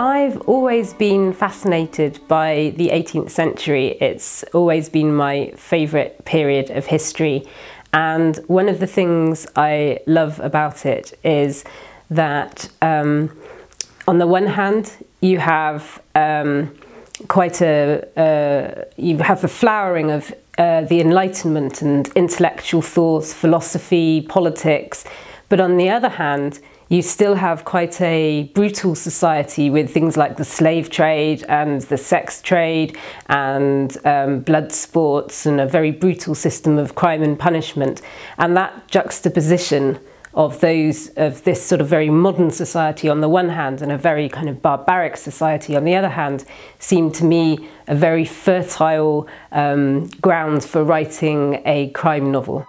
I've always been fascinated by the 18th century. It's always been my favourite period of history. And one of the things I love about it is that, um, on the one hand, you have um, quite a uh, you have the flowering of uh, the Enlightenment and intellectual thought, philosophy, politics, but on the other hand, you still have quite a brutal society with things like the slave trade and the sex trade and um, blood sports and a very brutal system of crime and punishment. And that juxtaposition of those of this sort of very modern society on the one hand and a very kind of barbaric society on the other hand seemed to me a very fertile um, ground for writing a crime novel.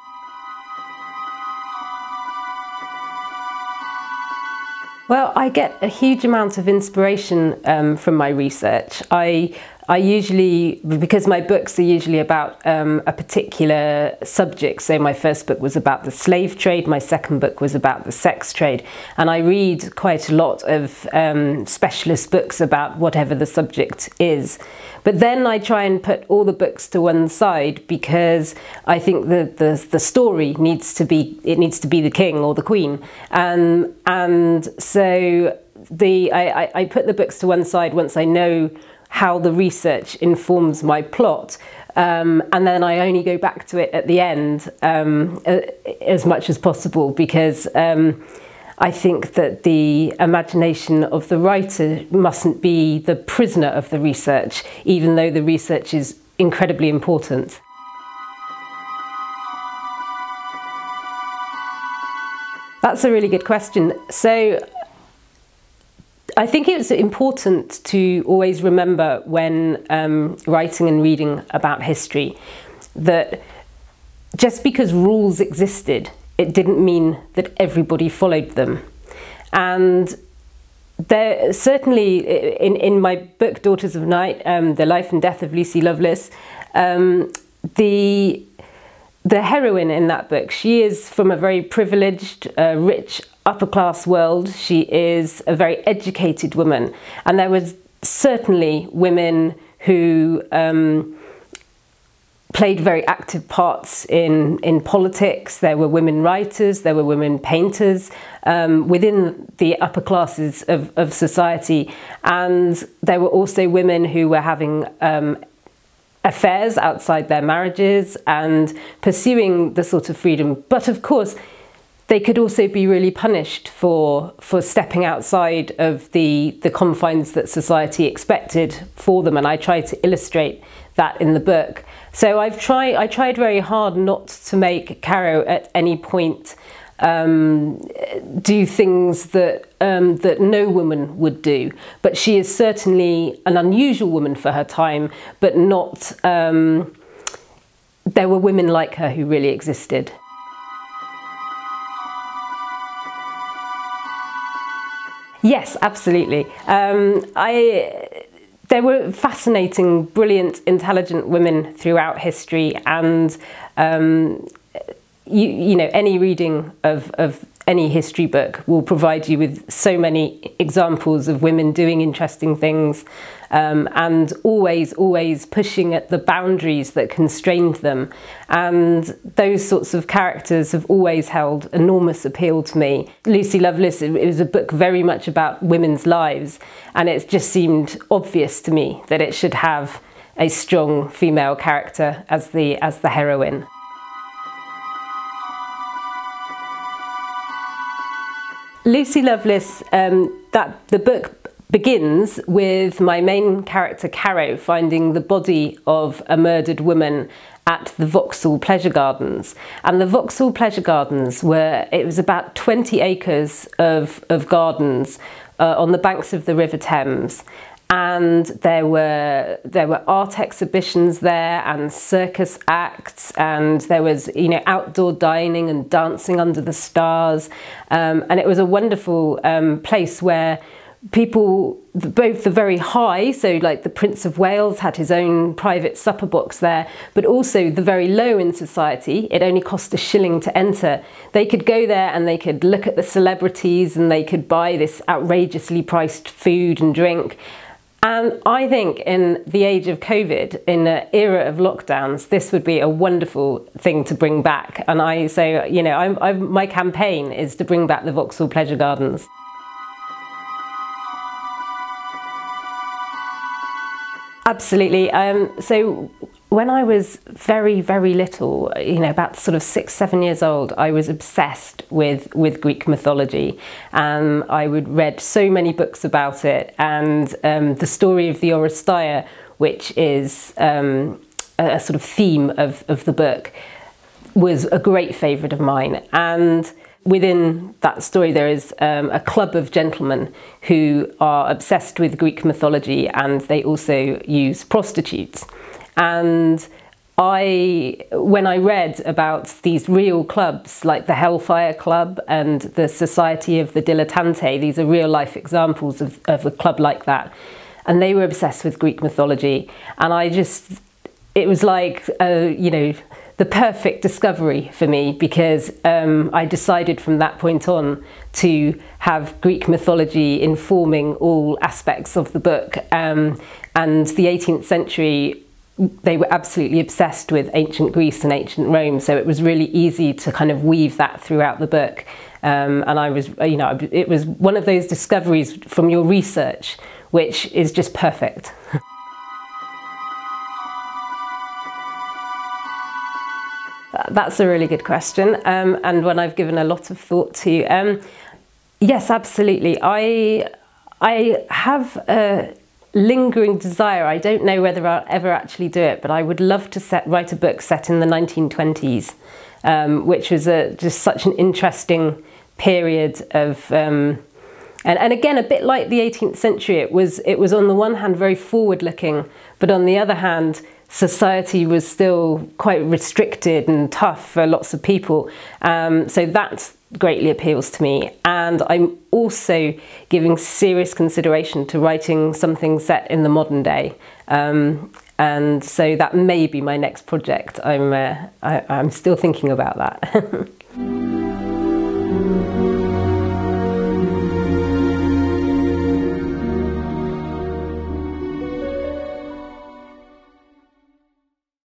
Well, I get a huge amount of inspiration um, from my research. I I usually, because my books are usually about um, a particular subject, so my first book was about the slave trade, my second book was about the sex trade, and I read quite a lot of um, specialist books about whatever the subject is. But then I try and put all the books to one side because I think the, the, the story needs to be, it needs to be the king or the queen. Um, and so the, I, I put the books to one side once I know how the research informs my plot. Um, and then I only go back to it at the end um, as much as possible because um, I think that the imagination of the writer mustn't be the prisoner of the research, even though the research is incredibly important. That's a really good question. So I think it's important to always remember when um, writing and reading about history that just because rules existed, it didn't mean that everybody followed them. And there certainly in, in my book Daughters of Night, um, the life and death of Lucy Loveless, um, the the heroine in that book, she is from a very privileged, uh, rich, upper class world. She is a very educated woman. And there was certainly women who um, played very active parts in, in politics. There were women writers, there were women painters um, within the upper classes of, of society. And there were also women who were having um, affairs outside their marriages and pursuing the sort of freedom. But of course, they could also be really punished for for stepping outside of the the confines that society expected for them and I try to illustrate that in the book so I've tried I tried very hard not to make Caro at any point um, do things that um, that no woman would do. But she is certainly an unusual woman for her time, but not. Um, there were women like her who really existed. Yes, absolutely. Um, I there were fascinating, brilliant, intelligent women throughout history, and um, you, you know, any reading of, of any history book will provide you with so many examples of women doing interesting things um, and always, always pushing at the boundaries that constrained them. And those sorts of characters have always held enormous appeal to me. Lucy Loveless, it was a book very much about women's lives, and it just seemed obvious to me that it should have a strong female character as the, as the heroine. Lucy Loveless, um, that the book begins with my main character Caro finding the body of a murdered woman at the Vauxhall Pleasure Gardens. And the Vauxhall Pleasure Gardens were, it was about 20 acres of, of gardens uh, on the banks of the River Thames and there were there were art exhibitions there and circus acts and there was you know outdoor dining and dancing under the stars um, and it was a wonderful um, place where people, both the very high, so like the Prince of Wales had his own private supper box there, but also the very low in society, it only cost a shilling to enter. They could go there and they could look at the celebrities and they could buy this outrageously priced food and drink. And I think in the age of COVID, in the era of lockdowns, this would be a wonderful thing to bring back. And I, so, you know, I'm, I'm, my campaign is to bring back the Vauxhall Pleasure Gardens. Absolutely. Um, so when I was very, very little, you know, about sort of six, seven years old, I was obsessed with, with Greek mythology. Um, I would read so many books about it, and um, the story of the Oresteia, which is um, a, a sort of theme of, of the book, was a great favourite of mine. And Within that story, there is um, a club of gentlemen who are obsessed with Greek mythology and they also use prostitutes. And I, when I read about these real clubs like the Hellfire Club and the Society of the Dilettanti, these are real life examples of, of a club like that. And they were obsessed with Greek mythology. And I just, it was like, uh, you know, the perfect discovery for me because um, I decided from that point on to have Greek mythology informing all aspects of the book. Um, and the 18th century, they were absolutely obsessed with ancient Greece and ancient Rome, so it was really easy to kind of weave that throughout the book. Um, and I was, you know, it was one of those discoveries from your research, which is just perfect. That's a really good question, um, and one I've given a lot of thought to. Um, yes, absolutely. I I have a lingering desire. I don't know whether I'll ever actually do it, but I would love to set, write a book set in the 1920s, um, which was a, just such an interesting period of. Um, and, and again, a bit like the 18th century, it was it was on the one hand very forward-looking, but on the other hand society was still quite restricted and tough for lots of people. Um, so that greatly appeals to me. And I'm also giving serious consideration to writing something set in the modern day. Um, and so that may be my next project. I'm, uh, I, I'm still thinking about that.